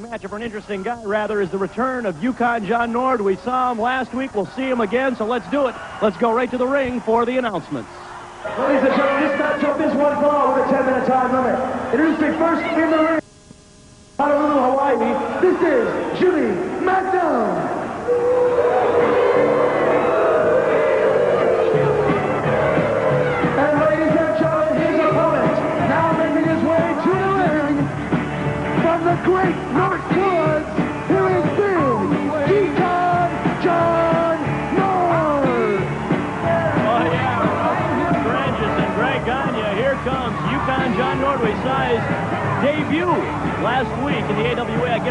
matchup for an interesting guy, rather, is the return of Yukon John Nord. We saw him last week. We'll see him again, so let's do it. Let's go right to the ring for the announcements. Ladies and gentlemen, this matchup is one fall with a 10-minute time limit. Introducing first in the ring, Honolulu, Hawaii, this is Jimmy Magnum.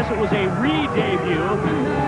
Guess it was a re-debut,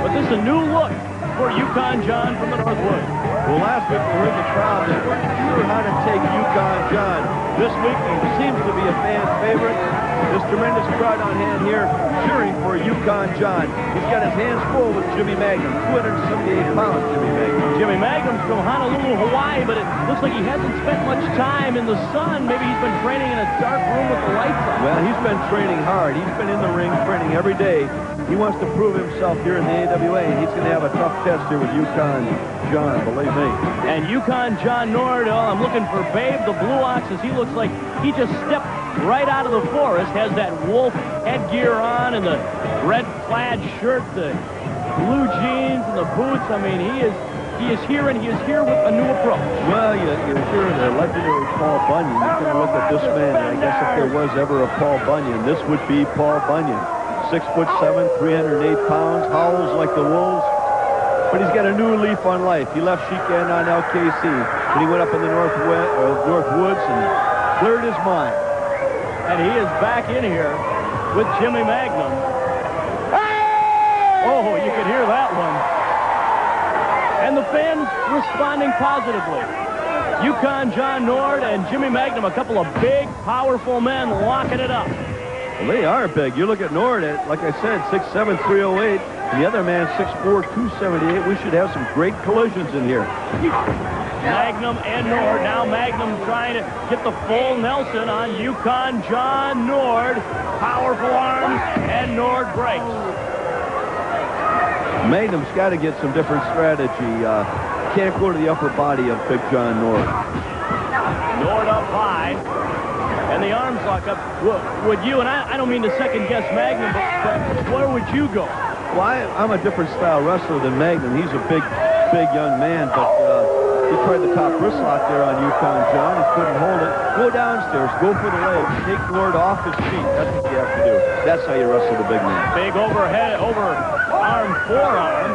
but this is a new look for Yukon John from the Northwood. Well, last week we heard the crowd that weren't sure how to take Yukon John. This week he seems to be a fan favorite. This tremendous crowd on hand here cheering for Yukon John. He's got his hands full with Jimmy Magnum, 278 pounds, Jimmy Magnum. Jimmy Magnum's from Honolulu, Hawaii, but it looks like he hasn't spent much time in the sun. Maybe he's been training in a dark room with the lights on. Well, he's been training hard. He's been in the ring training every day. He wants to prove himself here in the AWA, and he's going to have a tough test here with Yukon John, believe me. And Yukon John Nord, oh, I'm looking for Babe the Blue Oxes. He looks like he just stepped right out of the forest, has that wolf headgear on and the red plaid shirt, the blue jeans and the boots. I mean, he is he is here and he is here with a new approach. Well, you, you're hearing the legendary Paul Bunyan. You can look at this man, I guess if there was ever a Paul Bunyan, this would be Paul Bunyan. Six foot seven, 308 pounds, howls like the wolves. But he's got a new leaf on life. He left Sheik Adnan Al-Kaissey, and he went up in the North, uh, North Woods and cleared his mind. And he is back in here with Jimmy Magnum. Oh, you could hear that one. And the fans responding positively. Yukon John Nord and Jimmy Magnum, a couple of big, powerful men locking it up. Well, they are big. You look at Nord at, like I said, 6'7", 308. And the other man, 6'4", 278. We should have some great collisions in here. Magnum and Nord. Now Magnum trying to get the full Nelson on Yukon John Nord. Powerful arms, and Nord breaks. Magnum's got to get some different strategy. Uh, can't go to the upper body of Big John Nord. Nord up high. And the arms lock up. Would you, and I, I don't mean to second guess Magnum, but, but where would you go? Well, I, am a different style wrestler than Magnum. He's a big, big young man, but uh, he tried the top wrist lock there on Yukon John. He couldn't hold it. Go downstairs. Go for the leg. Take Nord off his feet. That's what you have to do. That's how you wrestle the big man. Big overhead, over arm, forearm.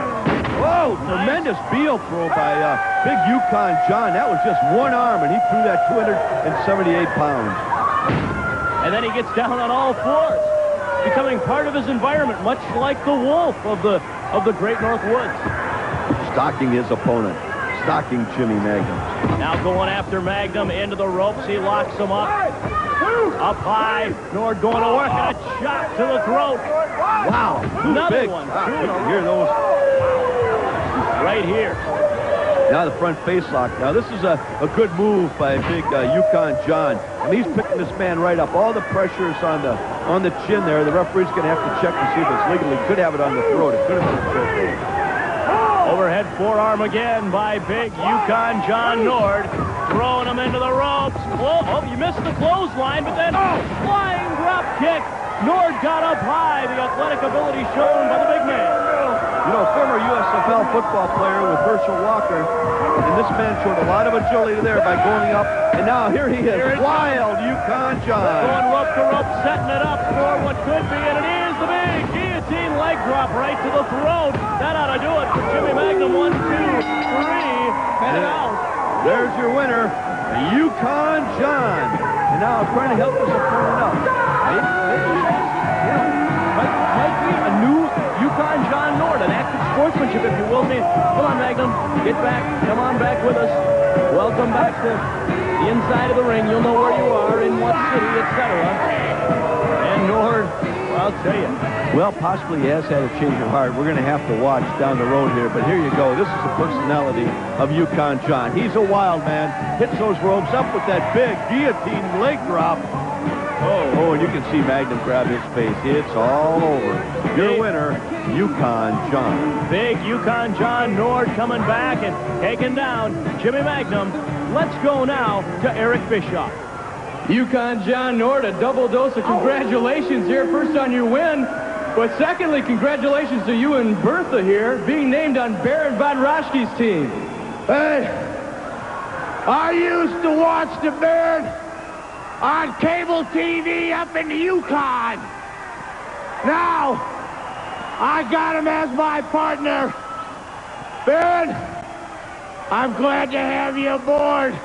Whoa, tremendous Biel throw by uh, Big Yukon John. That was just one arm, and he threw that 278 pounds. And then he gets down on all fours, becoming part of his environment, much like the wolf of the of the Great North Woods. Stalking his opponent, stalking Jimmy Magnum. Now going after Magnum into the ropes. He locks him up. Up high. Nord going to work and a chop to the throat. Wow. Another big. one. Ah, you can hear those. Right here. Now the front face lock. Now this is a, a good move by big uh, Yukon John. And he's picking this man right up. All the pressure is on the on the chin there. The referee's going to have to check to see if it's legally. Could have it on the throat. It could have been a choke. Overhead forearm again by big Yukon John Nord. Throwing him into the ropes. Clo oh, oh you missed the clothesline, but then flying drop kick. Nord got up high. The athletic ability shown by the big man. You know, former USFL football player with Herschel Walker. And this man showed a lot of agility there by going up. And now here he is, Here wild Yukon John. Going rope to rope, setting it up for what could be, and it is the big guillotine leg drop right to the throat. That ought to do it for Jimmy Magnum. One, two, three, and it out. There's your winner, Yukon John. And now trying to help his opponent maybe, yeah, Might, be a new Yukon John Nord, an act of sportsmanship, if you will. Say, Come on, Magnum, get back. Come on back with us. Welcome back to the inside of the ring. You'll know where you are, in what city, etc. And Nord, well, I'll tell you. Well, possibly he has had a change of heart. We're going to have to watch down the road here. But here you go. This is the personality of Yukon John. He's a wild man. Hits those ropes up with that big guillotine leg drop. Oh. oh, and you can see Magnum grab his face. It's all over. Your winner, Yukon John. Big Yukon John Nord coming back and taking down Jimmy Magnum. Let's go now to Eric Bischoff. Yukon John Nord, a double dose of oh. congratulations here. First on your win, but secondly, congratulations to you and Bertha here, being named on Baron Von Raschke's team. Hey, I used to watch the Baron on cable TV up in the Yukon. Now, I got him as my partner. Baron, I'm glad to have you aboard.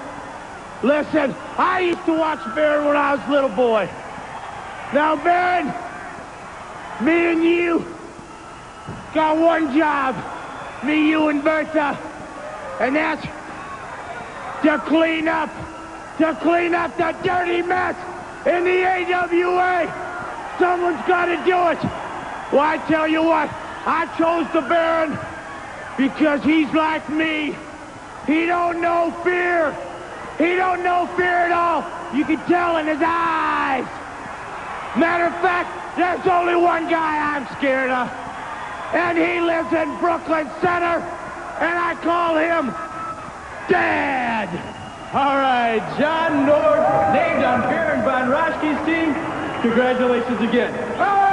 Listen, I used to watch Baron when I was a little boy. Now, Baron, me and you got one job. Me, you, and Bertha. And that's to clean up, to clean up the dirty mess in the AWA. Someone's got to do it. Well, I tell you what, I chose the Baron because he's like me. He don't know fear. He don't know fear at all. You can tell in his eyes. Matter of fact, there's only one guy I'm scared of, and he lives in Brooklyn Center, and I call him Dad. All right, John Nord, named on Baron Von Raschke's team. Congratulations again. Oh!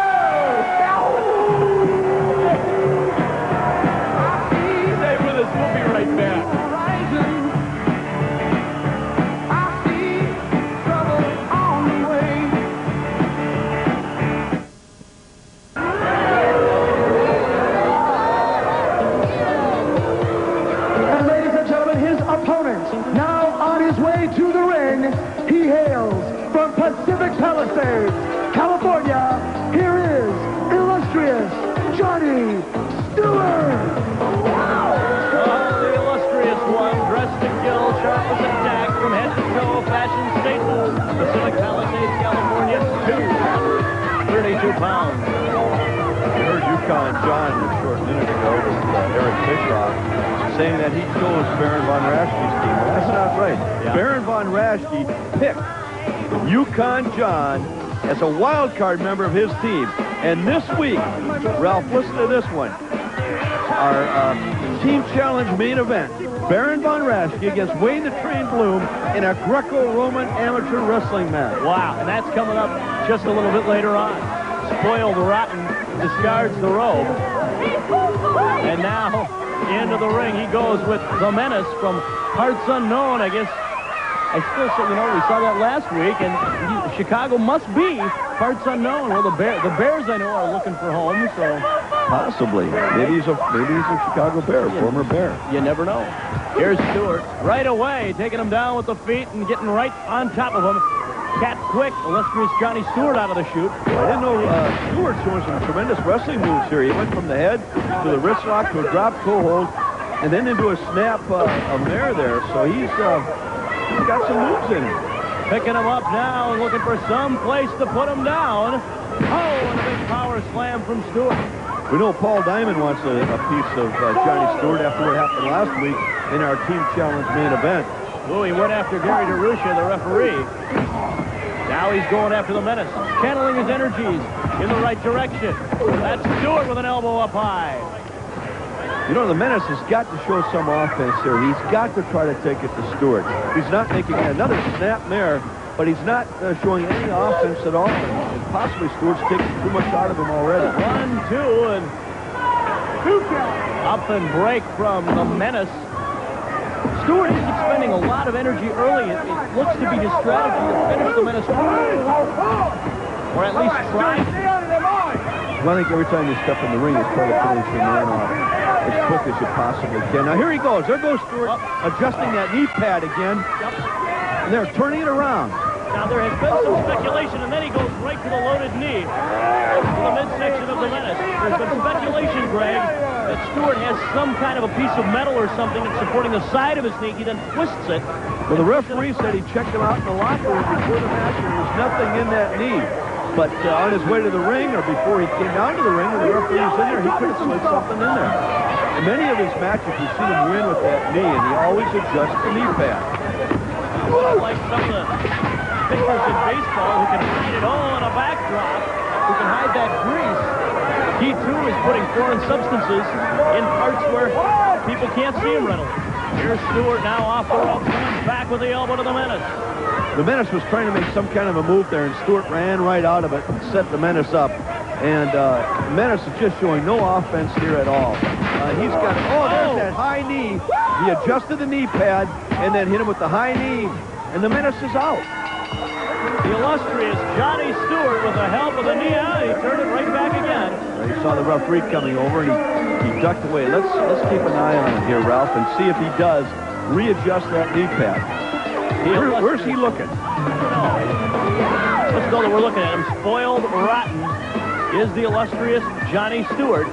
Palisades, California, here is illustrious Johnny Stewart. Wow. The illustrious one, dressed to kill, sharp as a tack, from head to toe, fashion staple. Pacific Palisades, California, two, 32 pounds. You heard Yukon John a short minute ago with uh, Eric Bischoff saying that he chose Baron Von Raschke's team. Well, that's not right. Yeah. Baron Von Raschke picked Yukon John as a wild card member of his team. And this week, Ralph, listen to this one. Our uh, Team Challenge main event, Baron Von Raschke against Wayne the Train Bloom in a Greco-Roman amateur wrestling match. Wow, and that's coming up just a little bit later on. Spoiled Rotten discards the robe. And now into the ring he goes with the Menace from Parts Unknown, I guess I still say, you know, we saw that last week, and Chicago must be parts unknown. Well, the Bear, the Bears I know are looking for homes, so possibly. Maybe he's a maybe he's a Chicago Bear, you, former Bear. You never know. Here's Stewart right away, taking him down with the feet and getting right on top of him. Cat quick, illustrious Johnny Stewart out of the chute. I didn't know uh, Stewart showing some tremendous wrestling moves here. He went from the head to the wrist lock to a drop toe hold, and then into a snap uh, of there there. So he's. Uh, He's got some moves in him. Picking him up now and looking for some place to put him down. Oh, and a big power slam from Stewart. We know Paul Diamond wants a, a piece of uh, Johnny Stewart after what happened last week in our Team Challenge main event. Oh, he went after Gary DeRusha, the referee. Now he's going after the Menace, channeling his energies in the right direction. That's Stewart with an elbow up high. You know, the Menace has got to show some offense here. He's got to try to take it to Stewart. He's not making another snap there, but he's not uh, showing any offense at all. And, and possibly Stewart's taking too much out of him already. One, two, and up and break from the Menace. Stewart is expending a lot of energy early. It, it looks to be his strategy to finish the Menace or at least try. Well, I think every time you step in the ring, you try to finish your man off as quick as you possibly can. Now, here he goes. There goes Stewart adjusting that knee pad again. And they're turning it around. Now, there has been some speculation, and then he goes right to the loaded knee to the midsection of the Menace. There's been speculation, Greg, that Stewart has some kind of a piece of metal or something that's supporting the side of his knee. He then twists it. Well, the referee said he checked him out in the locker room before the match, and there was nothing in that knee. But uh, on his way to the ring, or before he came down to the ring, when the referee was in there, he could have slid something in there. In many of his matches, you've seen him win with that knee, and he always adjusts the knee pad. Like some of the pitchers in baseball who can hide it all in a backdrop, who can hide that grease. He, too, is putting foreign substances in parts where people can't see him readily. Here's Stewart now off the ropes, comes back with the elbow to the Menace. The Menace was trying to make some kind of a move there, and Stewart ran right out of it and set the Menace up. And uh, Menace is just showing no offense here at all. Uh, he's got, oh, there's Oh. that high knee. He adjusted the knee pad and then hit him with the high knee, and the Menace is out. The illustrious Johnny Stewart with the help of the knee out. He turned it right back again. Uh, He saw the referee coming over, and he, he ducked away. Let's, let's keep an eye on him here, Ralph, and see if he does readjust that knee pad. Where, where's he looking? Let's go that we're looking at him. Spoiled rotten is the illustrious Johnny Stewart.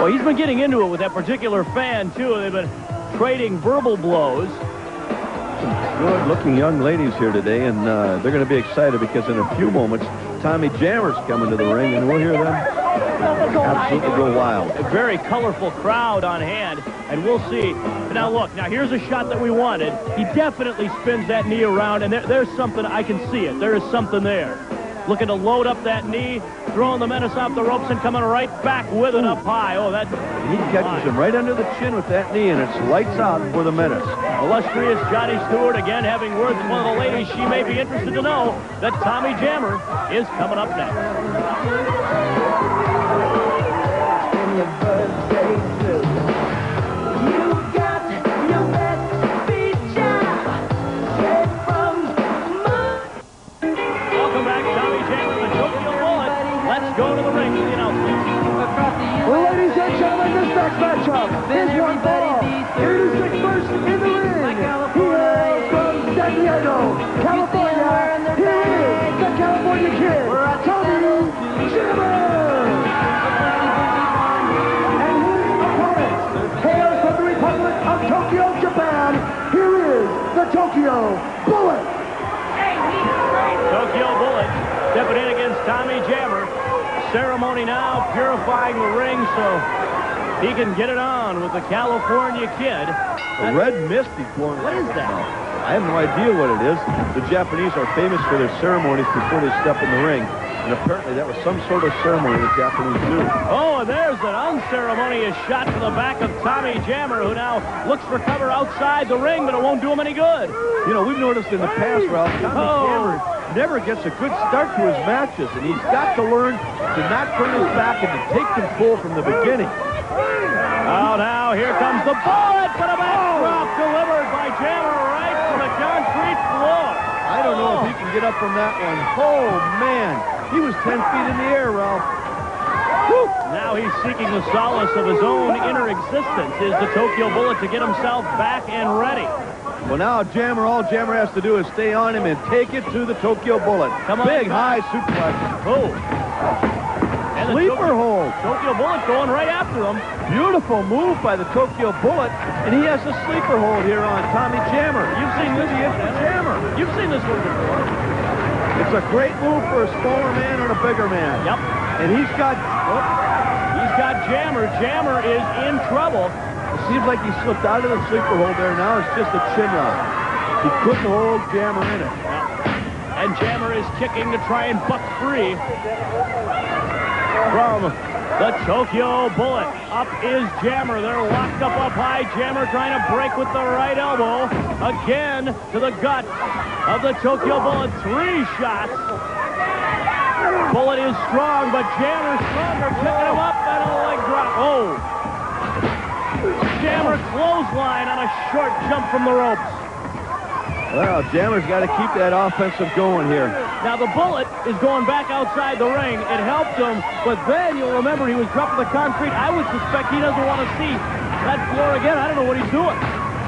Well, he's been getting into it with that particular fan, too. They've been trading verbal blows. Some Good-looking young ladies here today, and uh, they're going to be excited because in a few moments, Tommy Jammer's coming to the ring, and we'll hear them absolutely go wild. A very colorful crowd on hand, and we'll see. Now, look, now here's a shot that we wanted. He definitely spins that knee around, and there, there's something, I can see it. There is something there. Looking to load up that knee, throwing the menace off the ropes and coming right back with it up high. Oh, that He catches him right under the chin with that knee, and it's lights out for the Menace. Illustrious Johnny Stewart again having words with one of the ladies she may be interested to know that Tommy Jammer is coming up next. Matchup is one fall. 86 first in the ring. He hails from San Diego, California. Here is the California Kid, Tommy Jammer. And his opponent hails from the Republic of Tokyo, Japan. Here is the Tokyo Bullet. Tokyo Bullet stepping in against Tommy Jammer. Ceremony now purifying the ring so he can get it on with the California Kid. A red mist he's blowing. What is that? I have no idea what it is. The Japanese are famous for their ceremonies before they step in the ring, and apparently that was some sort of ceremony the Japanese do. Oh, and there's an unceremonious shot to the back of Tommy Jammer, who now looks for cover outside the ring, but it won't do him any good. You know, we've noticed in the past, Ralph, Tommy Oh. Jammer never gets a good start to his matches, and he's got to learn to not turn his back and to take control from the beginning. Oh, now here comes the bullet, but a backdrop oh. delivered by Jammer right to the concrete floor. I don't know if he can get up from that one. Oh, man. He was 10 feet in the air, Ralph. Now he's seeking the solace of his own inner existence. Is the Tokyo Bullet to get himself back and ready? Well, now Jammer, all Jammer has to do is stay on him and take it to the Tokyo Bullet. Come on, Big high suplex. Oh. And the Sleeper Tokyo, Tokyo Bullet going right after him. Beautiful move by the Tokyo Bullet, and he has a sleeper hold here on Tommy Jammer. You've seen this for Jammer. You've seen this one before. It's a great move for a smaller man and a bigger man. Yep. And he's got, oh, He's got Jammer. Jammer is in trouble. it seems like he slipped out of the sleeper hold there. Now it's just a chin lock. He couldn't hold Jammer in it. And Jammer is kicking to try and buck free from the Tokyo Bullet. Up is Jammer. They're locked up up high. Jammer trying to break with the right elbow. Again to the gut of the Tokyo Bullet. Three shots. Bullet is strong, but Jammer's stronger. Picking him up and a leg drop. Oh. Jammer clothesline on a short jump from the ropes. Well, Jammer's got to keep that offensive going here. Now the bullet is going back outside the ring. It helped him, but then you'll remember he was dropping the concrete. I would suspect he doesn't want to see that floor again. I don't know what he's doing.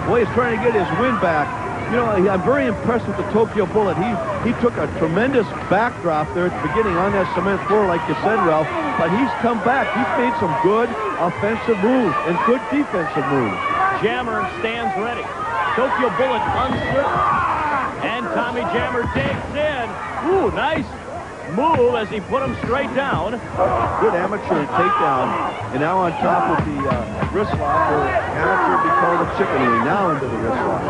Well, he's trying to get his win back. You know, I'm very impressed with the Tokyo Bullet. He he took a tremendous backdrop there at the beginning on that cement floor, like you said, Ralph. But he's come back. He's made some good offensive moves and good defensive moves. Jammer stands ready. Tokyo Bullet uncertain. And Tommy Jammer digs in. Ooh, nice move as he put him straight down. Good amateur takedown. And now on top with the uh, wrist lock, or amateur would be called a chicken wing. Now into the wrist lock.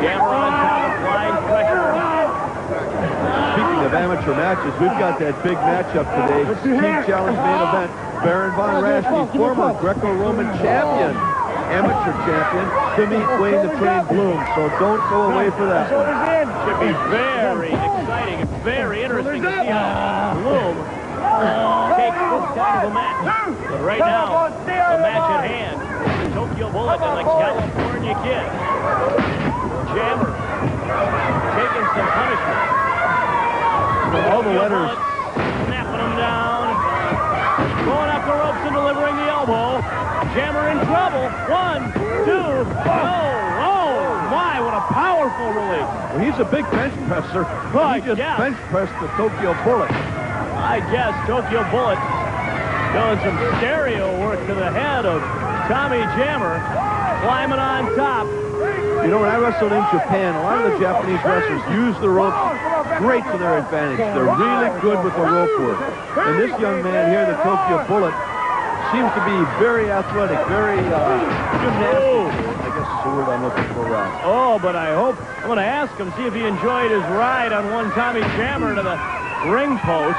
Jammer on top, applying pressure. Speaking of amateur matches, we've got that big matchup today. Team Challenge main event. Baron Von Raschke, former Greco-Roman champion, amateur champion, to meet Wayne the Train Bloom. So don't go away for that. Should be very exciting and very interesting to see how Bloom uh, takes this kind of a match. But right now, the match at hand, the Tokyo Bullet and the California Kid. Jammer taking some punishment. All the letters. Snapping him down. Going up the ropes and delivering the elbow. Jammer in trouble. One, two, oh, oh, my, what a powerful release. Well, he's a big bench presser. Right, he just yeah. bench pressed the Tokyo Bullet. I guess Tokyo Bullet doing some stereo work to the head of Tommy Jammer, climbing on top. You know, when I wrestled in Japan, a lot of the Japanese wrestlers use the ropes great to their advantage. They're really good with the rope work. And this young man here, the Tokyo Bullet, seems to be very athletic, very uh, gymnastic. I guess is the word I'm looking for, Ralph. Oh, but I hope, I'm going to ask him, see if he enjoyed his ride on one Tommy Jammer to the ring post.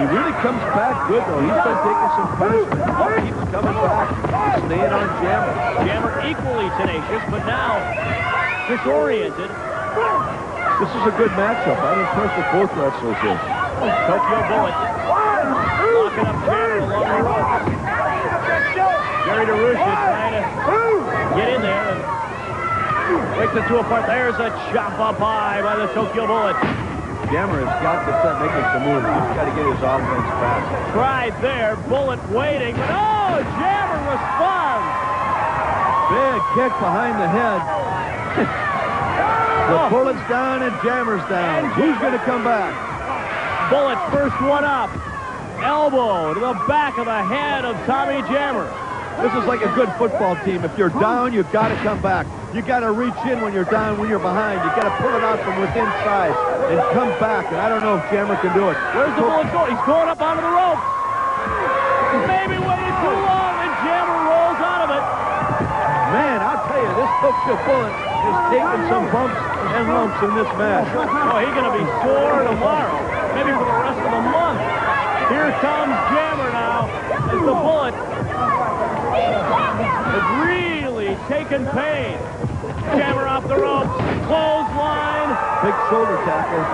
He really comes back good, though. He's been taking some punishment. He keeps coming back. He's staying on Jammer. Jammer equally tenacious, but now disoriented. This is a good matchup. I'm impressed with both wrestlers here. Tokyo Bullet locking up along the. Jerry DeRusha trying to get in there and break the two apart. There's a chop up high by the Tokyo Bullet. Jammer has got to start making some moves. He's got to get his offense back. Tried there, Bullet waiting, but oh, Jammer responds. Big kick behind the head. the Oh. bullet's down and Jammer's down. Who's going to come back? Bullet first one up. Elbow to the back of the head of Tommy Jammer. This is like a good football team. If you're down, you've got to come back. You got to reach in when you're down, when you're behind. You got to pull it out from within side and come back. And I don't know if Jammer can do it. Where's the bullet going? He's going up onto the ropes. Maybe waited too long, and Jammer rolls out of it. Man, I'll tell you, this Tokyo Bullet is taking some bumps and lumps in this match. Oh, he's going to be sore tomorrow, maybe for the rest of the month. Here comes Jammer now as the bullet is really taking pain. Jammer off the ropes, clothesline. Big shoulder tackle.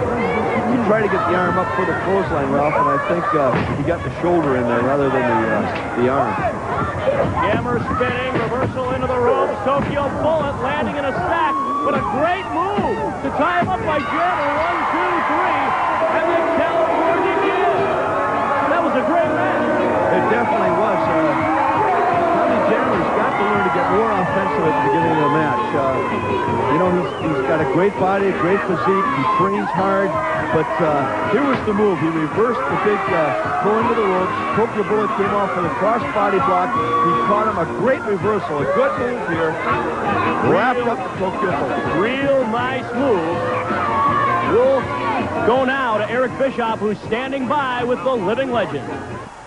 He tried to get the arm up for the clothesline, Ralph, and I think uh, he got the shoulder in there rather than the uh, the arm. Jammer spinning, reversal into the ropes. Tokyo Bullet landing in a stack, but a great move to tie him up by Jammer. One, two, three, and the California Kid. That was a great match. It definitely was. Uh, Tommy Jammer's got to learn to get more offensive at the beginning of the match. Uh, you know, he's, he's got a great body, great physique. He trains hard. But uh, here was the move. He reversed the big uh, pull into the ropes. Tokyo Bullet came off with a cross body block. He caught him. A great reversal. A good move here. Wrapped up the Tokyo Bullet. Real nice move. We'll go now to Eric Bischoff, who's standing by with the living legend.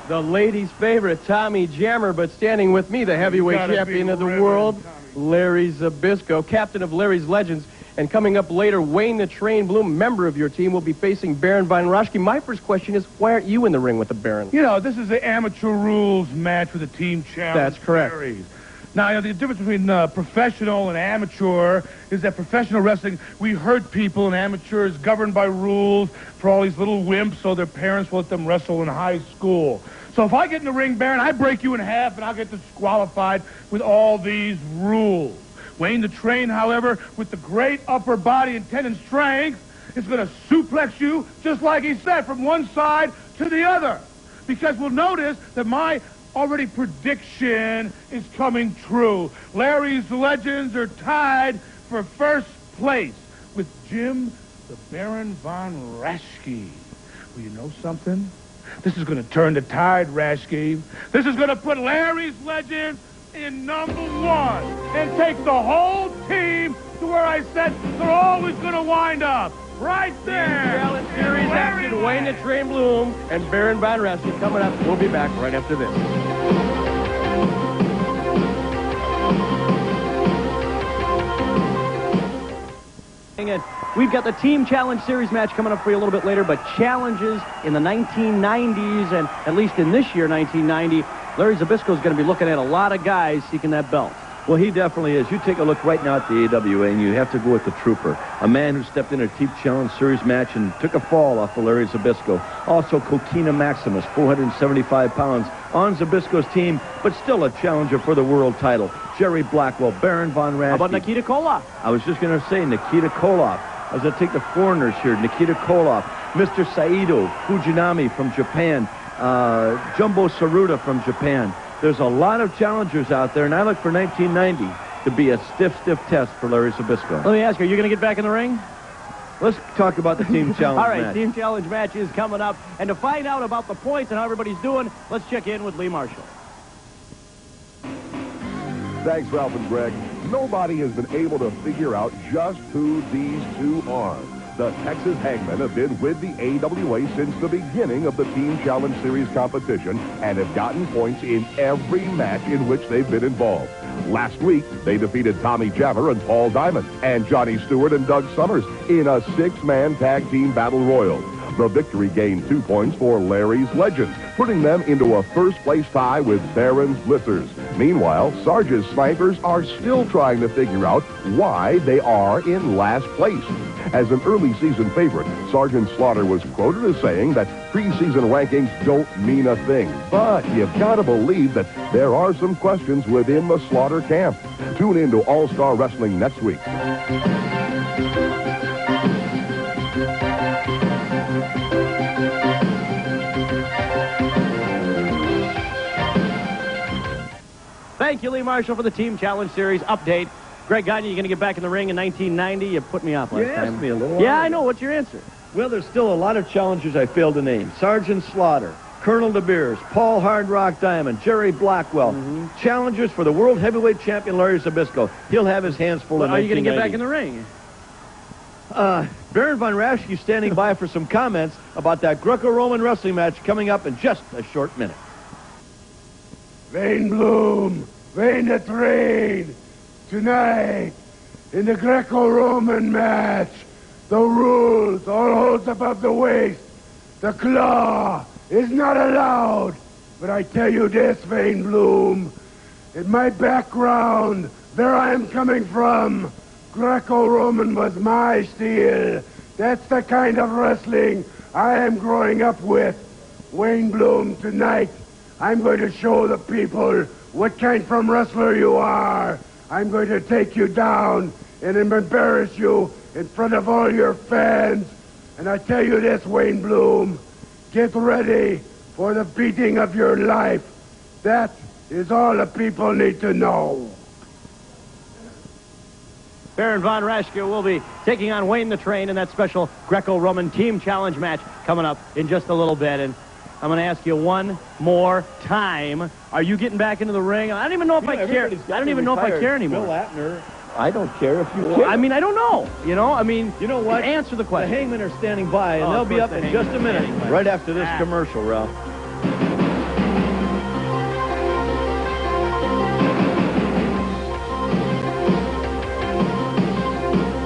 The ladies' favorite, Tommy Jammer, but standing with me, the heavyweight champion of the Reverend world, Tommy. Larry Zbyszko, captain of Larry's Legends. And coming up later, Wayne the Train Bloom, member of your team, will be facing Baron Von Raschke. My first question is, why aren't you in the ring with the Baron? You know, this is the amateur rules match with the team challenge That's correct. series. Now, you know, the difference between uh, professional and amateur is that professional wrestling, we hurt people, and amateur is governed by rules for all these little wimps so their parents will let them wrestle in high school. So if I get in the ring, Baron, I break you in half, and I'll get disqualified with all these rules. Wayne the Train, however, with the great upper body and tendon strength, is going to suplex you, just like he said, from one side to the other. Because we'll notice that my already prediction is coming true. Larry's legends are tied for first place with Jim the Baron von Raschke. Well, you know something? This is going to turn the tide, Raschke. This is going to put Larry's legends in number one and take the whole team to where I said they're always going to wind up right there. The Series action, Wayne the Train Bloom and Baron Von Raschke coming up. We'll be back right after this. It. We've got the Team Challenge Series match coming up for you a little bit later, but challenges in the 1990s and at least in this year, 1990, Larry Zbyszko is going to be looking at a lot of guys seeking that belt. Well, he definitely is. You take a look right now at the AWA, and you have to go with the Trooper, a man who stepped in a Team Challenge Series match and took a fall off of Larry Zbyszko. Also, Kokina Maximus, 475 pounds, on Zbyszko's team, but still a challenger for the world title. Jerry Blackwell, Baron von Raschke. How about Nikita Koloff? I was just going to say Nikita Koloff. I was going to take the foreigners here. Nikita Koloff, Mr. Saito Fujinami from Japan, uh, Jumbo Tsuruta from Japan. There's a lot of challengers out there, and I look for 1990 to be a stiff, stiff test for Larry Zbyszko. Let me ask you, are you going to get back in the ring? Let's talk about the team challenge All right, match. team challenge match is coming up. And to find out about the points and how everybody's doing, let's check in with Lee Marshall. Thanks, Ralph and Greg. Nobody has been able to figure out just who these two are. The Texas Hangmen have been with the AWA since the beginning of the Team Challenge Series competition and have gotten points in every match in which they've been involved. Last week, they defeated Tommy Jammer and Paul Diamond and Johnny Stewart and Doug Summers in a six-man tag team battle royal. The victory gained two points for Larry's Legends, putting them into a first-place tie with Baron's Blitzers. Meanwhile, Sarge's Snipers are still trying to figure out why they are in last place. As an early season favorite, Sergeant Slaughter was quoted as saying that preseason rankings don't mean a thing. But you've got to believe that there are some questions within the Slaughter camp. Tune in to All-Star Wrestling next week. Thank you, Lee Marshall, for the Team Challenge Series update. Greg Gagne, you going to get back in the ring in 1990? You put me off last You asked time. me a little Yeah, I know. What's your answer? Well, there's still a lot of challengers I failed to name. Sergeant Slaughter, Colonel De Beers, Paul Hard Rock Diamond, Jerry Blackwell. Mm-hmm. Challengers for the World Heavyweight Champion Larry Zbyszko. He'll have his hands full Well, in are you going to get back in the ring? Uh, Baron von Raschke standing by for some comments about that Greco-Roman wrestling match coming up in just a short minute. Vane Bloom, Vane the Trade. Tonight, in the Greco-Roman match, the rules all holds above the waist. The claw is not allowed. But I tell you this, Vane Bloom, in my background, where I am coming from, Greco-Roman was my steel. That's the kind of wrestling I am growing up with. Wayne Bloom, tonight, I'm going to show the people what kind from wrestler you are. I'm going to take you down and embarrass you in front of all your fans. And I tell you this, Wayne Bloom, get ready for the beating of your life. That is all the people need to know. Baron von Raschke will be taking on Wayne the Train in that special Greco-Roman Team Challenge match coming up in just a little bit. And I'm going to ask you one more time. Are you getting back into the ring? I don't even know if I care. I don't even know if I care anymore. Bill Atner, I don't care if you Well, care. I mean, I don't know. You know, I mean, You know what? Answer the question. the. Hangmen are standing by, and Oh, they'll be up the in just a minute, right after this Ah. commercial, Ralph.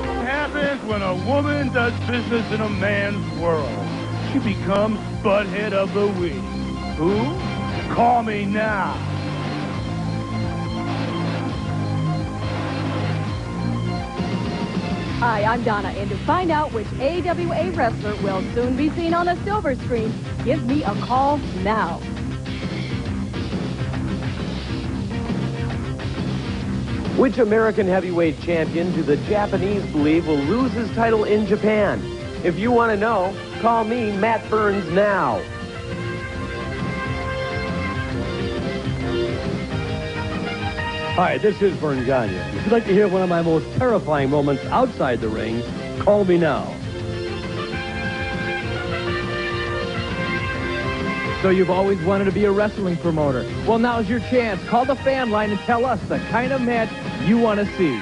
What happens when a woman does business in a man's world. She becomes butthead of the week. Who? Call me now. Hi, I'm Donna, and to find out which AWA wrestler will soon be seen on the silver screen, give me a call now. Which American heavyweight champion do the Japanese believe will lose his title in Japan? If you want to know, call me, Matt Burns, now. Hi, this is Verne Gagne. If you'd like to hear one of my most terrifying moments outside the ring, call me now. So you've always wanted to be a wrestling promoter. Well, now's your chance. Call the fan line and tell us the kind of match you want to see.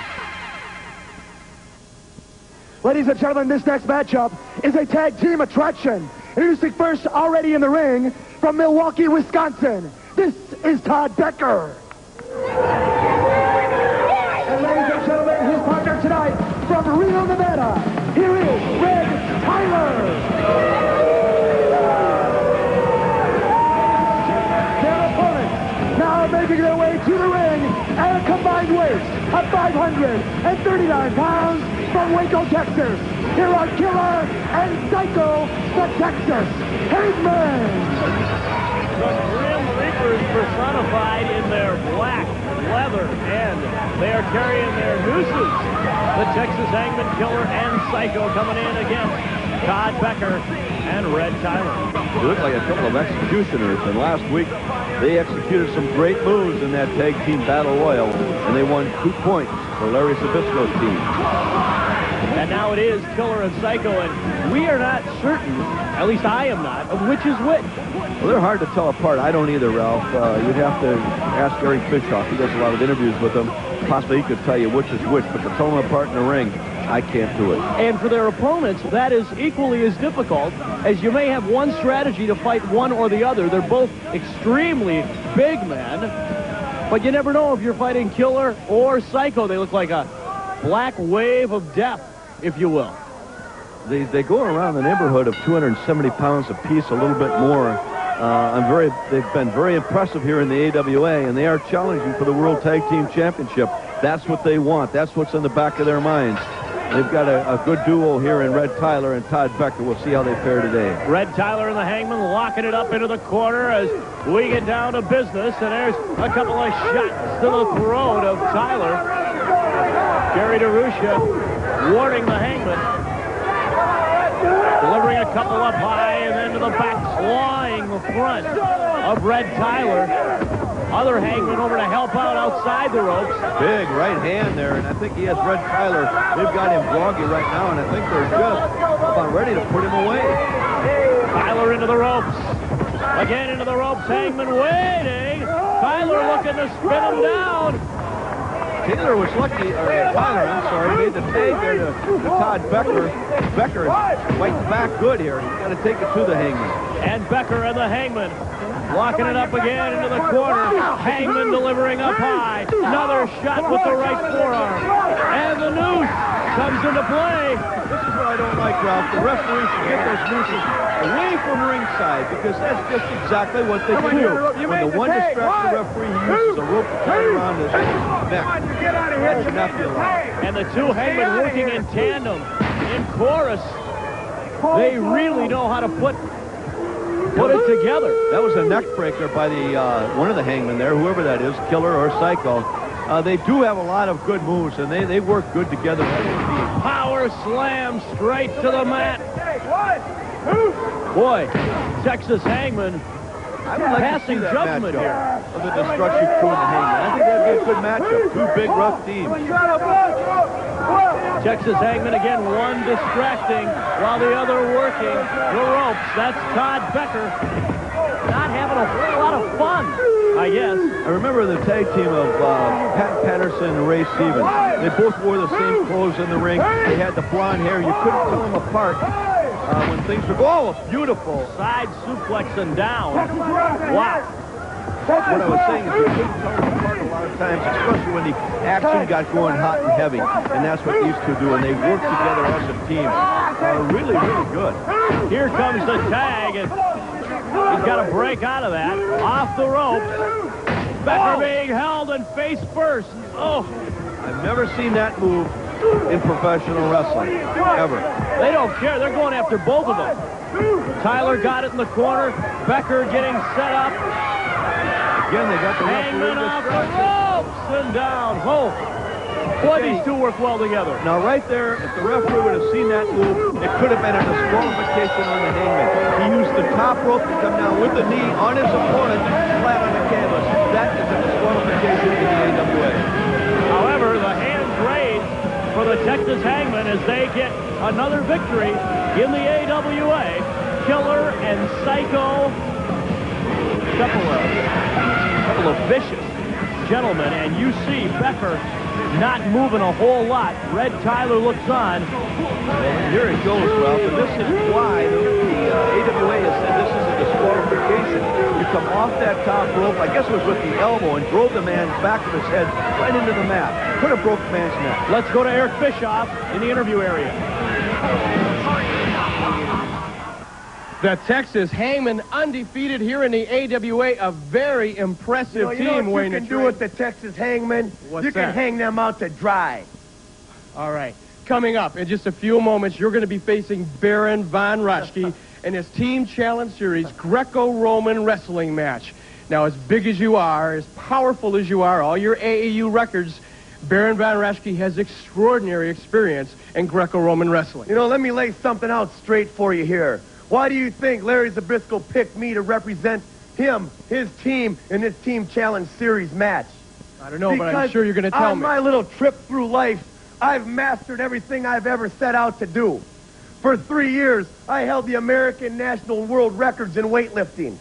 Ladies and gentlemen, this next matchup is a tag team attraction. Introducing first, already in the ring, from Milwaukee, Wisconsin, this is Todd Becker. making their way to the ring at a combined weight of 539 pounds from Waco, Texas. Here are Killer and Psycho, the Texas Hangmen. The Grim Reapers personified in their black leather, and they are carrying their nooses. The Texas Hangman Killer and Psycho coming in against Todd Becker and Red Tyler. They look like a couple of executioners, and last week they executed some great moves in that tag team battle royal, and they won two points for Larry Zbyszko's team. And now it is Killer and Psycho, and we are not certain, at least I am not, of which is which. Well, they're hard to tell apart. I don't either, Ralph. Uh, you'd have to ask Eric Bischoff. He does a lot of interviews with them. Possibly he could tell you which is which, but to tell them apart in the ring, I can't do it. And for their opponents, that is equally as difficult as you may have one strategy to fight one or the other. They're both extremely big men, but you never know if you're fighting Killer or Psycho. They look like a black wave of death, if you will. They, they go around the neighborhood of 270 pounds apiece, a little bit more. Uh, I'm very, they've been very impressive here in the AWA, and they are challenging for the World Tag Team Championship. That's what they want. That's what's in the back of their minds. They've got a, a good duo here in Red Tyler and Todd Becker. We'll see how they fare today. Red Tyler and the Hangman locking it up into the corner as we get down to business. And there's a couple of shots to the throat of Tyler. Gary DeRusha warning the Hangman. Delivering a couple up high and then to the back, clawing the front of Red Tyler. Other Hangman over to help out outside the ropes. Big right hand there, and I think he has Red Tyler. They've got him groggy right now, and I think they're just about ready to put him away. Tyler into the ropes. Again into the ropes. Hangman waiting. Tyler looking to spin him down. Taylor was lucky, or Tyler, I'm sorry, made the tag there to, to Todd Becker. Becker fighting back good here. He's got to take it to the Hangman. And Becker and the Hangman locking it up again into the corner. Hangman delivering up high. Another shot with the right forearm. And the noose comes into play. This is what I don't like, Ralph. The referees should get those nooses away from ringside because that's just exactly what they can do. When the one distracts the referee, he uses a rope to tie around his neck. That should not be allowed. And the two Hangmen working in tandem, in chorus. They really know how to put put it together. That was a neck breaker by the uh, one of the hangmen there, whoever that is, Killer or Psycho. Uh, they do have a lot of good moves, and they, they work good together as. Power slam straight to the mat. Boy, Texas Hangman I would like Passing to see that judgment matchup here. of the Destruction Crew and the Hangman. I think that'd be a good matchup. Two big, rough teams. Texas Hangman again, one distracting while the other working the ropes. That's Todd Becker. Not having a whole lot of fun, I guess. I remember the tag team of uh, Pat Patterson and Ray Stevens. They both wore the same clothes in the ring. They had the blonde hair. You couldn't tell them apart uh, when things were going. Oh, beautiful. Side suplex and down. Wow. What I was saying is you couldn't tell them apart a lot of times, especially when the action got going hot and heavy. And that's what these two do, and they work together as a team. Uh, really, really good. Here comes the tag, and he's got to break out of that. Off the rope. Becker being held and face first. Oh, I've never seen that move in professional wrestling, ever. they don't care. They're going after both of them. Tyler got it in the corner. Becker getting set up. Again, they got the referee Hangman off the ropes and down. Oh, boy, these two work well together. Now, right there, if the referee would have seen that move, it could have been a disqualification on the hangman. He used the top rope to come down with the knee on his opponent, flat on the canvas. That is a disqualification in the AWA. However, the hands raised for the Texas Hangman as they get another victory in the AWA. Killer and Psycho, couple of, couple of vicious gentlemen, and you see Becker not moving a whole lot. Red Tyler looks on. And here it goes, Ralph, and this is why the, uh, AWA has said this is a disqualification. You come off that top rope, I guess it was with the elbow, and drove the man's back of his head right into the mat. Could have broke the man's neck. Let's go to Eric Bischoff in the interview area. The Texas Hangmen undefeated here in the AWA, a very impressive You know, you know team, what Wayne you can do with the Texas Hangmen? What's you can that? hang them out to dry. All right. Coming up in just a few moments, you're going to be facing Baron Von Raschke in his Team Challenge Series Greco-Roman wrestling match. Now, as big as you are, as powerful as you are, all your AAU records, Baron Von Raschke has extraordinary experience in Greco-Roman wrestling. You know, let me lay something out straight for you here. Why do you think Larry Zbyszko picked me to represent him, his team, in this Team Challenge Series match? I don't know, but I'm sure you're going to tell on me. On my little trip through life, I've mastered everything I've ever set out to do. For three years, I held the American national world records in weightlifting.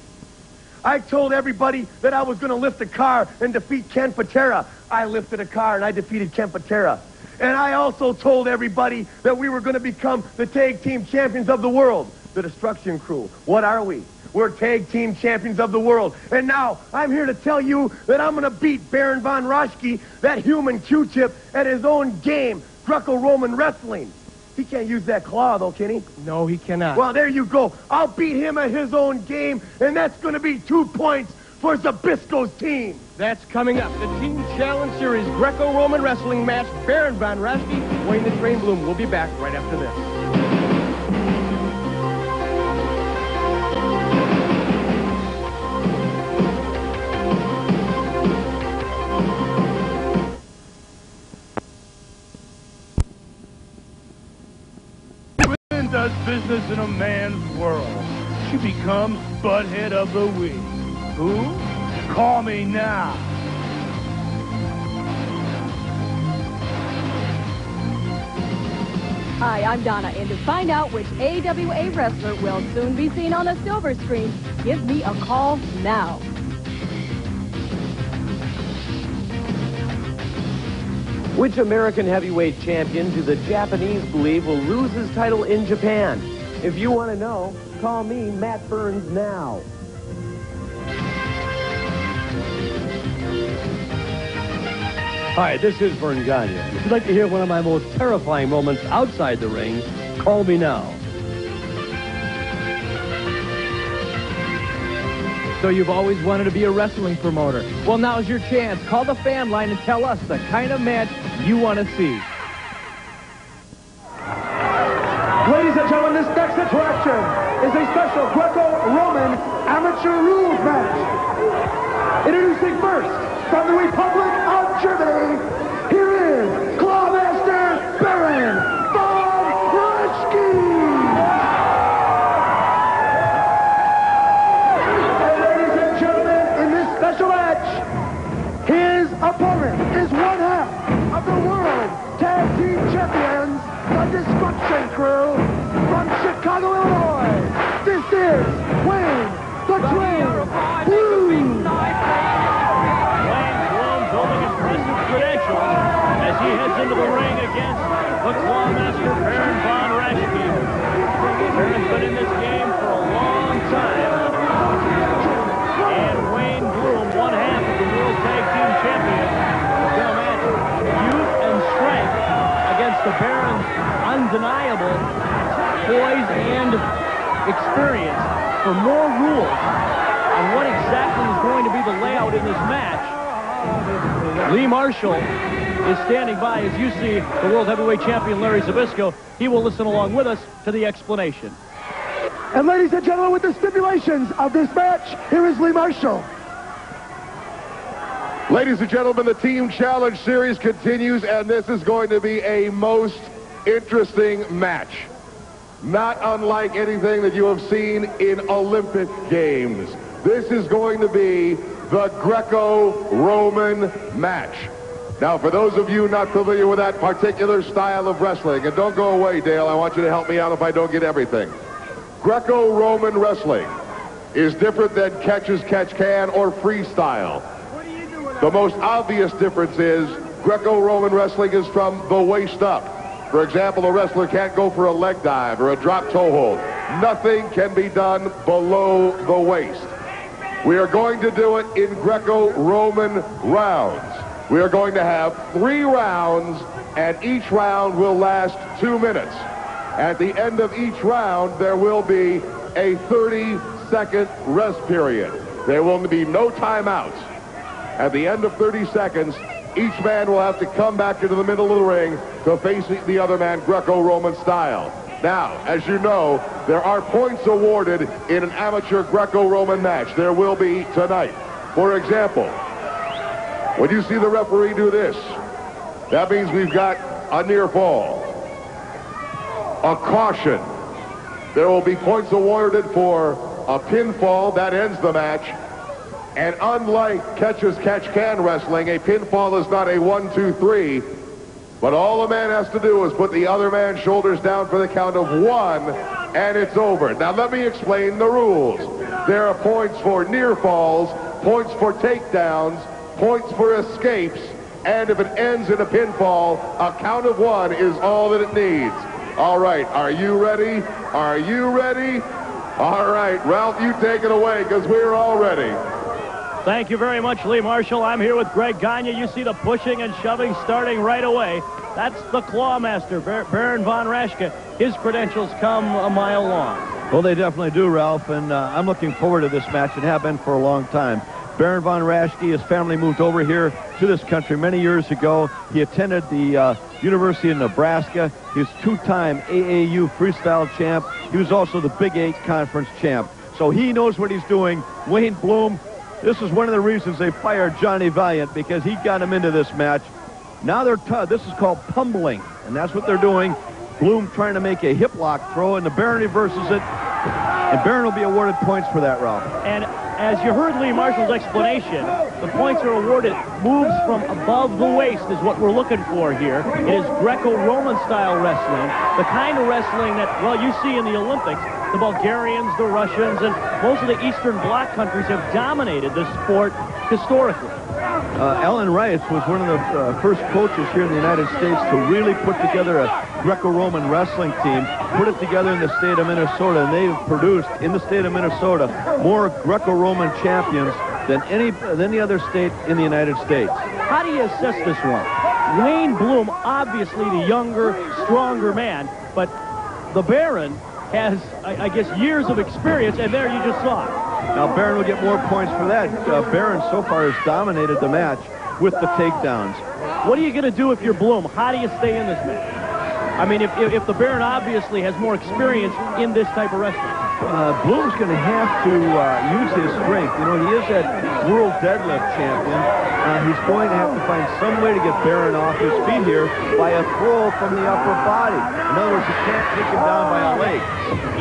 I told everybody that I was going to lift a car and defeat Ken Patera. I lifted a car and I defeated Ken Patera. And I also told everybody that we were going to become the tag team champions of the world. The Destruction Crew. What are we? We're tag team champions of the world. And now I'm here to tell you that I'm going to beat Baron Von Raschke, that human Q-tip, at his own game, Greco-Roman wrestling. He can't use that claw, though, can he? No, he cannot. Well, there you go. I'll beat him at his own game, and that's going to be two points for Zbyszko's team. That's coming up. The Team Challenge Series Greco-Roman wrestling match. Baron Von Raschke, Wayne the Train Bloom. We'll be back right after this. Business in a man's world. She becomes butthead of the week. Who? Call me now. Hi, I'm Donna, and to find out which AWA wrestler will soon be seen on the silver screen, give me a call now. Which American heavyweight champion do the Japanese believe will lose his title in Japan? If you want to know, call me, Matt Burns, now. Hi, this is Verne Gagne. If you'd like to hear one of my most terrifying moments outside the ring, call me now. So you've always wanted to be a wrestling promoter. Well, now's your chance. Call the fan line and tell us the kind of match you want to see. Ladies and gentlemen, this next attraction is a special Greco-Roman amateur rules match. Introducing first, from the Republic of Germany, into the ring against the Clawmaster Baron Von Raschke. Baron's been in this game for a long time. And Wayne Bloom, one half of the World Tag Team Champions, to match youth and strength against the Baron's undeniable poise and experience for more rules on what exactly is going to be the layout in this match. Lee Marshall is standing by as you see the World Heavyweight Champion Larry Zbyszko. He will listen along with us to the explanation. And ladies and gentlemen, with the stipulations of this match, here is Lee Marshall. Ladies and gentlemen, the Team Challenge Series continues, and this is going to be a most interesting match. Not unlike anything that you have seen in Olympic Games. This is going to be the Greco-Roman match. Now, for those of you not familiar with that particular style of wrestling, and don't go away, Dale, I want you to help me out if I don't get everything. Greco-Roman wrestling is different than catch-as-catch-can or freestyle. The most obvious difference is Greco-Roman wrestling is from the waist up. For example, a wrestler can't go for a leg dive or a drop toe hold. Nothing can be done below the waist. We are going to do it in Greco-Roman rounds. We are going to have three rounds, and each round will last two minutes. At the end of each round, there will be a 30-second rest period. There will be no timeouts. At the end of 30 seconds, each man will have to come back into the middle of the ring to face the other man Greco-Roman style. Now, as you know, there are points awarded in an amateur Greco-Roman match. There will be tonight. For example, when you see the referee do this, that means we've got a near fall, a caution. There will be points awarded for a pinfall that ends the match. And unlike catch-as-catch-can wrestling, a pinfall is not a one, two, three. But all a man has to do is put the other man's shoulders down for the count of one, and it's over. Now let me explain the rules. There are points for near falls, points for takedowns, points for escapes, and if it ends in a pinfall, a count of one is all that it needs. All right, are you ready? Are you ready? All right, Ralph, you take it away because we're all ready. Thank you very much, Lee Marshall. I'm here with Greg Gagne. You see the pushing and shoving starting right away. That's the Clawmaster, Bar- Baron von Raschke. His credentials come a mile long. Well, they definitely do, Ralph, and uh, I'm looking forward to this match and have been for a long time. Baron von Raschke, his family moved over here to this country many years ago. He attended the uh, University of Nebraska. He was two-time AAU freestyle champ. He was also the Big Eight conference champ. So he knows what he's doing. Wayne Bloom, this is one of the reasons they fired Johnny Valiant because he got him into this match. Now they're t- this is called pummeling, and that's what they're doing. Bloom trying to make a hip lock throw, and the Baron reverses it. And Baron will be awarded points for that, Ralph. And as you heard Lee Marshall's explanation, the points are awarded moves from above the waist is what we're looking for here. It is Greco-Roman style wrestling, the kind of wrestling that, well, you see in the Olympics. The Bulgarians, the Russians, and most of the Eastern Bloc countries have dominated this sport historically. Uh, Alan Rice was one of the uh, first coaches here in the United States to really put together a Greco-Roman wrestling team, put it together in the state of Minnesota, and they've produced in the state of Minnesota more Greco-Roman champions than any than any other state in the United States. How do you assess this one? Wayne Bloom, obviously the younger, stronger man, but the Baron has, I, I guess, years of experience, and there you just saw it. Now Baron will get more points for that. Uh, Baron so far has dominated the match with the takedowns. What are you going to do if you're Bloom? How do you stay in this match? I mean, if, if, if the Baron obviously has more experience in this type of wrestling. Uh, Bloom's going to have to uh, use his strength. You know, he is that world deadlift champion. Uh, he's going to have to find some way to get Baron off his feet here by a throw from the upper body. In other words, he can't take him down by a leg.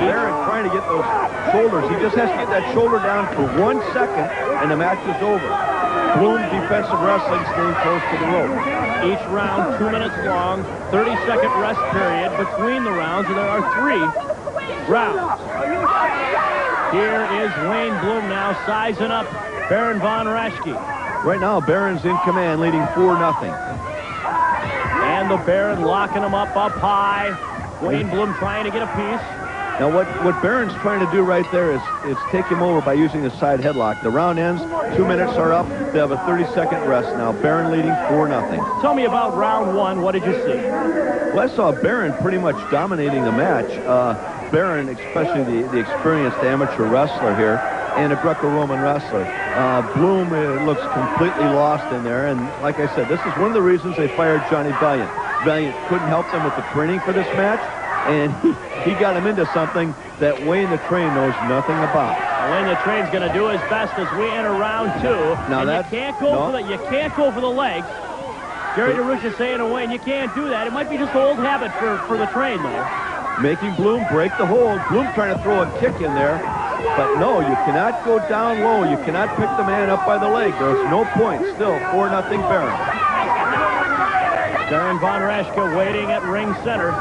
Baron trying to get those shoulders. He just has to get that shoulder down for one second, and the match is over. Bloom defensive wrestling staying close to the rope. Each round two minutes long, 30-second rest period between the rounds, and there are three rounds. Here is Wayne Bloom now sizing up Baron von Raschke. Right now, Baron's in command, leading 4 nothing. And the Baron locking him up up high. Wayne Bloom trying to get a piece. Now, what, what Baron's trying to do right there is, is take him over by using the side headlock. The round ends, two minutes are up. They have a 30-second rest now. Baron leading 4 nothing. Tell me about round one. What did you see? Well, I saw Baron pretty much dominating the match. Uh, Baron, especially the, the experienced amateur wrestler here, and a Greco-Roman wrestler. Uh, Bloom uh, looks completely lost in there, and like I said, this is one of the reasons they fired Johnny Valiant. Valiant couldn't help them with the training for this match, and he, he got him into something that Wayne the Train knows nothing about. Wayne the Train's going to do his best as we enter round two. Now you can't go no. for the you can't go for the legs. Jerry DeRush is saying to Wayne, you can't do that. It might be just old habit for, for the train, though. Making Bloom break the hold. Bloom trying to throw a kick in there. But no, you cannot go down low. You cannot pick the man up by the leg. There's no point. Still 4 nothing Baron. Baron von Raschke waiting at ring center.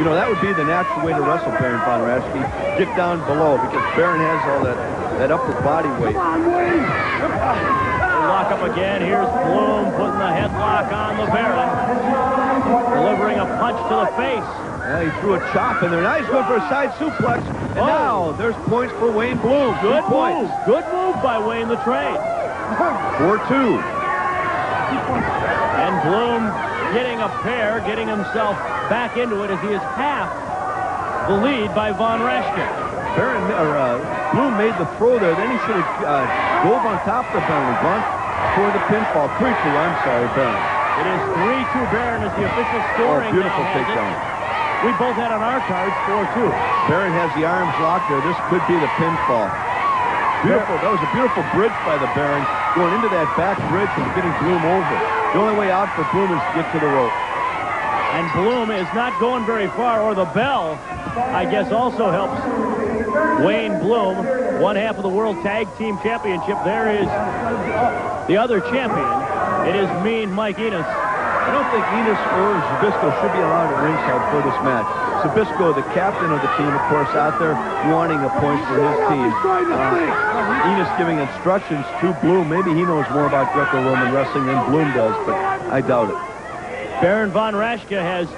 You know, that would be the natural way to wrestle Baron von Raschke. Get down below because Baron has all that, that upper body weight. They lock up again. Here's Bloom putting the headlock on the Baron. Delivering a punch to the face. Yeah, he threw a chop in there. Now he's going for a side suplex. And Oh. now there's points for Wayne Bloom. Two Good points. Good move by Wayne the Train. 4-2. And Bloom getting a pair, getting himself back into it as he is half the lead by Von Raschke. Baron, or, uh, Bloom made the throw there. Then he should have uh, dove on top of the penalty bunt for the pinfall. 3-2, I'm sorry, Baron. It is 3-2 Baron is the official Oh, scoring. beautiful has it? takedown. We both had on our cards 4-2. Baron has the arms locked there. This could be the pinfall. Beautiful. That was a beautiful bridge by the Baron going into that back bridge and getting Bloom over. The only way out for Bloom is to get to the rope. And Bloom is not going very far, or the bell, I guess, also helps Wayne Bloom, one half of the World Tag Team Championship. There is the other champion. It is Mean Mike Enos. I don't think Enos or Zbyszko should be allowed at ringside for this match. Zbyszko, the captain of the team, of course, out there wanting a point for his team. Uh, Enos giving instructions to Bloom. Maybe he knows more about Greco-Roman wrestling than Bloom does, but I doubt it. Baron Von Raschke has,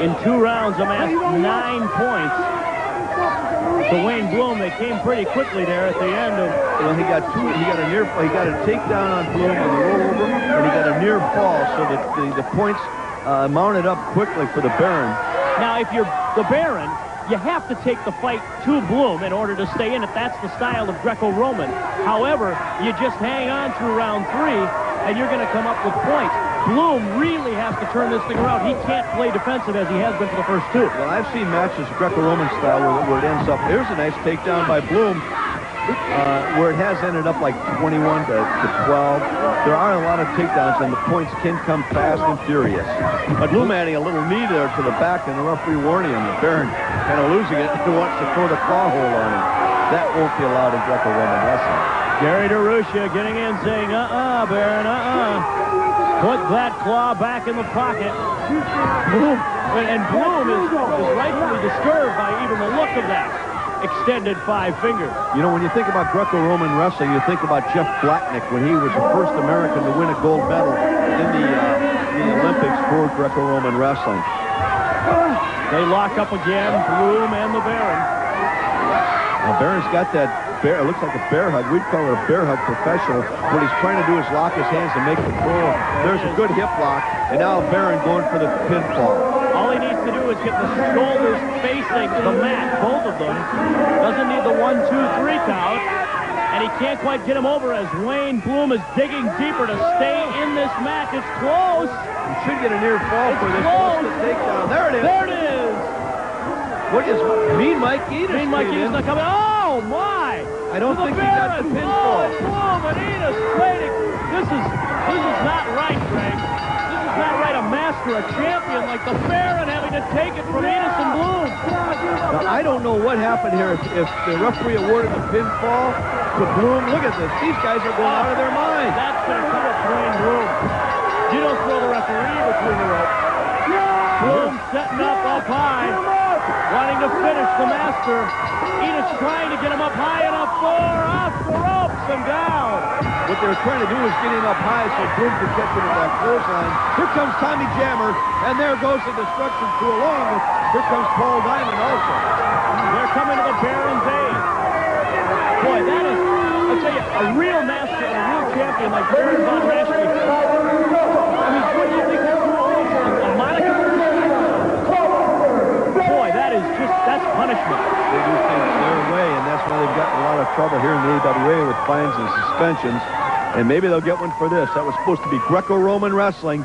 in two rounds, amassed nine points. To Wayne Bloom, they came pretty quickly there at the end of Well, he got two. He got a near. He got a takedown on Bloom on the rollover, and he got a near fall, so that the, the points uh, mounted up quickly for the Baron. Now, if you're the Baron, you have to take the fight to Bloom in order to stay in it. That's the style of Greco-Roman. However, you just hang on through round three, and you're going to come up with points. Bloom really has to turn this thing around. He can't play defensive as he has been for the first two. Well, I've seen matches Greco-Roman style where, where it ends up. There's a nice takedown by Bloom, uh, where it has ended up like 21 to, to 12. There are a lot of takedowns, and the points can come fast and furious. But Bloom adding a little knee there to the back, and the referee warning him. The Baron kind of losing it and wants to throw the claw hold on him. That won't be allowed in Greco-Roman wrestling. Gary DeRusha getting in saying, uh-uh, Baron, uh-uh. Put that claw back in the pocket. Bloom, and, and Bloom is, is rightfully disturbed by even the look of that extended five fingers. You know, when you think about Greco-Roman wrestling, you think about Jeff Blatnick when he was the first American to win a gold medal in the, uh, the Olympics for Greco-Roman wrestling. They lock up again, Bloom and the Baron. Now, Baron's got that bear, it looks like a bear hug. We'd call it a bear hug professional. What he's trying to do is lock his hands and make the throw. There's a good hip lock, and now Baron going for the pinfall. All he needs to do is get the shoulders facing the mat, both of them. Doesn't need the one, two, three count. And he can't quite get him over as Wayne Bloom is digging deeper to stay in this match. It's close. He should get a near fall for this close. close takedown. There it is. There it is. What is Mean Mike Enos? Mean Mike Enos not coming. Oh, my. I don't think he got the pinfall. Oh, Bloom and Enos trading. Right. A champion like the Baron having to take it from Enos and Bloom. Now, I don't know what happened here. If, if the referee awarded the pinfall to Bloom, look at this. These guys are going out of their ah, minds. That's going to come up Wayne Bloom. You don't throw the referee between the ropes. Bloom setting up up high, wanting to finish the master. Enos trying to get him up high enough for off the ropes and down. What they're trying to do is get him up high so Bloom can catch him at that clothesline. Here comes Tommy Jammer, and there goes the destruction to along here comes Paul Diamond also. They're coming to the Baron's aid. Boy, that is, I'll tell you, a real master and a real champion like Baron Von Raschke. I mean, what do you think that's doing? A Monica? Boy, that is just, that's punishment. They do things their way, and that's why they've gotten a lot of trouble here in the AWA with fines and suspensions. And maybe they'll get one for this. That was supposed to be Greco-Roman wrestling.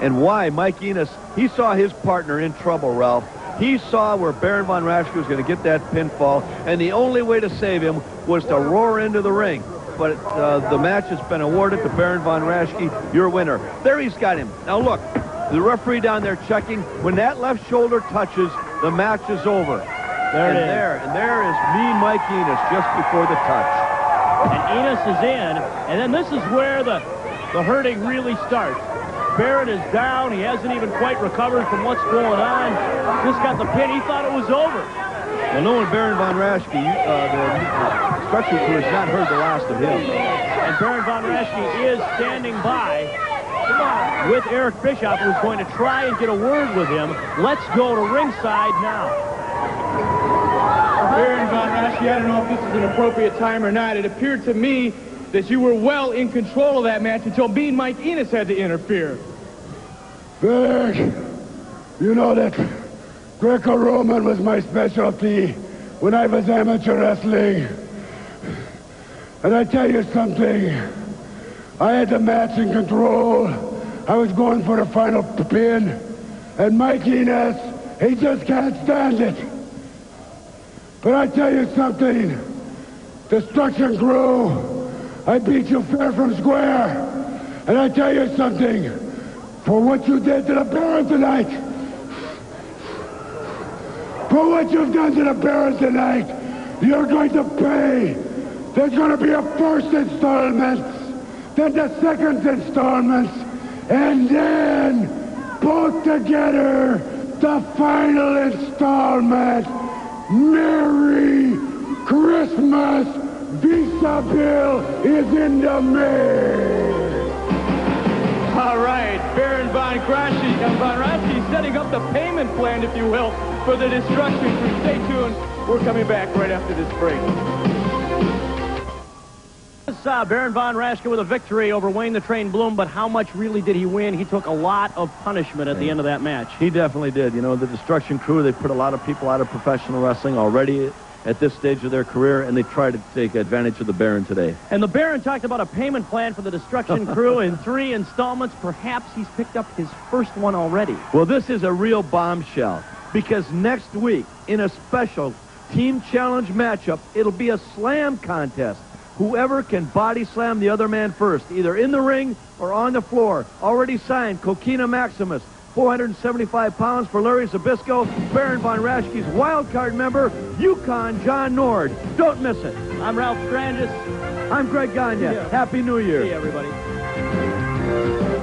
And why? Mike Enos, he saw his partner in trouble, Ralph. He saw where Baron Von Raschke was going to get that pinfall, and the only way to save him was to roar into the ring. But uh, the match has been awarded to Baron Von Raschke, your winner. There he's got him. Now look, the referee down there checking. When that left shoulder touches, the match is over. There and it is. there, and there is me, Mike Enos just before the touch. And Enos is in, and then this is where the, the hurting really starts. Barrett is down. He hasn't even quite recovered from what's going on. Just got the pin. He thought it was over. Well, knowing Baron Von Raschke, uh, the Destruction Crew has not heard the last of him. And Baron Von Raschke is standing by with Eric Bischoff, who's going to try and get a word with him. Let's go to ringside now. Baron Von Raschke, I don't know if this is an appropriate time or not. It appeared to me that you were well in control of that match until Mean Mike Enos had to interfere. Vic, you know that Greco-Roman was my specialty when I was amateur wrestling. And I tell you something, I had the match in control. I was going for the final pin. And Mike Enos, he just can't stand it. But I tell you something, Destruction Crew. I beat you fair from square. And I tell you something, for what you did to the Baron tonight, for what you've done to the Baron tonight, you're going to pay. There's going to be a first installment, then the second installment, and then put together the final installment. Merry Christmas! Visa Bill is in the mail. All right, Baron Von Graschi, uh, Von Raschke setting up the payment plan, if you will, for the destruction. Stay tuned. We're coming back right after this break. Baron Von Raschke with a victory over Wayne the Train Bloom, but how much really did he win? He took a lot of punishment at the end of that match. He definitely did. You know, the Destruction Crew, they put a lot of people out of professional wrestling already at this stage of their career, and they try to take advantage of the Baron today. And the Baron talked about a payment plan for the Destruction Crew in three installments. Perhaps he's picked up his first one already. Well, this is a real bombshell because next week, in a special team challenge matchup, it'll be a slam contest. Whoever can body slam the other man first, either in the ring or on the floor. Already signed, Kokina Maximus. 475 pounds for Larry Zbyszko, Baron Von Raschke's wild card member, Yukon John Nord. Don't miss it. I'm Ralph Strangis. I'm Greg Gagne. Happy New Year. See you, everybody.